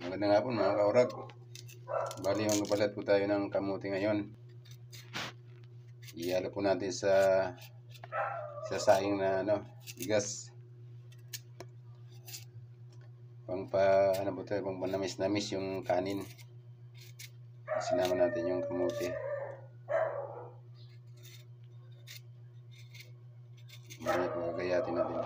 Magandang hapon mga kaurag. Bali, magpapalat po tayo ng kamuti ngayon. Iyalo po natin sa sa saing na ano, bigas. Pang pa, ano po tayo, pang panamis-namis yung kanin. Sinama natin yung kamuti. Bali po, gagayatin natin.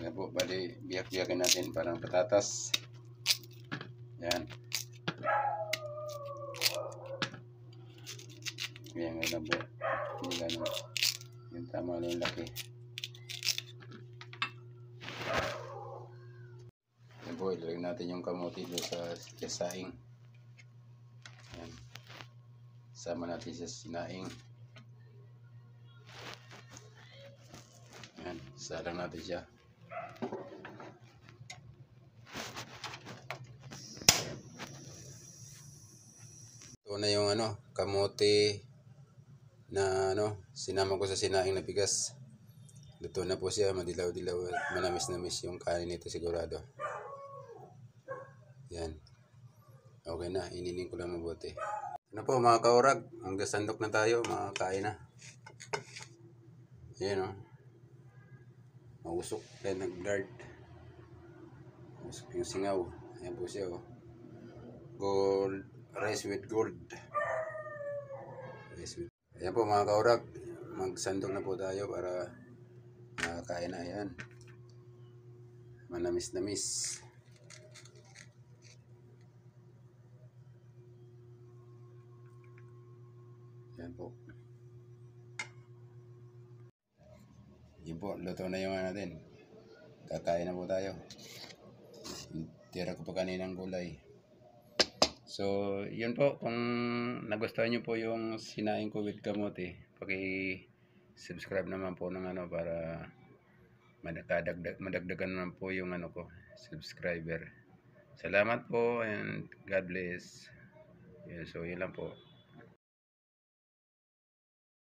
Yan po, bali, biyak-biyakin natin parang patatas. Yan. Yan, ganun po. Hindi ganun. Yung tama na yung laki. Yan po, ilagay natin yung kamote doon sa, sa saing. Yan. Sama natin sa sinaing. Yan, salang natin siya. Ito na yung ano, kamote na ano, sinama ko sa sinaing na bigas. Luto na po siya, madilaw-dilaw, manamis-namis yung kanin nito sigurado. Yan. Okay na, ininin ko lang mabuti. Ano po mga kaurag, hanggang sandok na tayo, makakain na. Yan o. Mausok, kaya nag-dart. Mausok yung singaw. Ayan po siya o. Gold, rice with gold. Rice with Ayan po mga kaurag, magsandok na po tayo para makakain na yan. Manamis-namis. Yan po. Yan po, luto na yung ano natin. Kakain na po tayo. Yung Tira ko pa kaninang gulay. So, yun po. Kung nagustuhan nyo po yung sinaing ko with kamote, paki-subscribe naman po ng ano para madagdag, madagdagan naman po yung ano ko, subscriber. Salamat po and God bless. Yan, so, yun lang po.